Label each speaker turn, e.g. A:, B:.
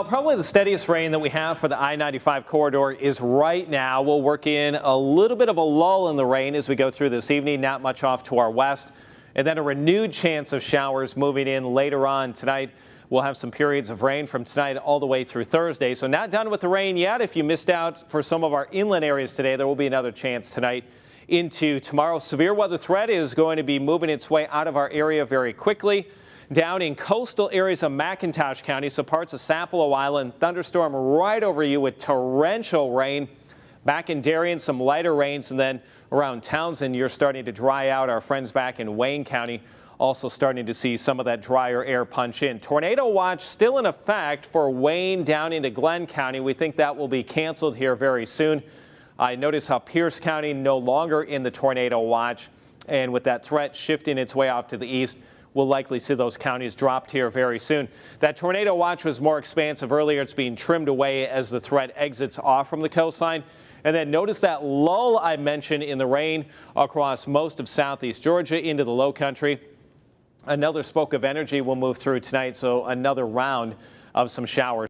A: Uh, probably the steadiest rain that we have for the I-95 corridor is right now. We'll work in a little bit of a lull in the rain as we go through this evening, not much off to our west. And then a renewed chance of showers moving in later on tonight. We'll have some periods of rain from tonight all the way through Thursday. So not done with the rain yet. If you missed out for some of our inland areas today, there will be another chance tonight into tomorrow. Severe weather threat is going to be moving its way out of our area very quickly down in coastal areas of McIntosh County, so parts of Sapelo Island. Thunderstorm right over you with torrential rain. Back in Darien, some lighter rains, and then around Townsend, you're starting to dry out. Our friends back in Wayne County also starting to see some of that drier air punch in. Tornado watch still in effect for Wayne down into Glynn County. We think that will be canceled here very soon. I notice how Pierce County no longer in the tornado watch, and with that threat shifting its way off to the east, we'll likely see those counties dropped here very soon. That tornado watch was more expansive earlier. It's being trimmed away as the threat exits off from the coastline. And then notice that lull I mentioned in the rain across most of southeast Georgia into the low country. Another spoke of energy will move through tonight, so another round of some showers.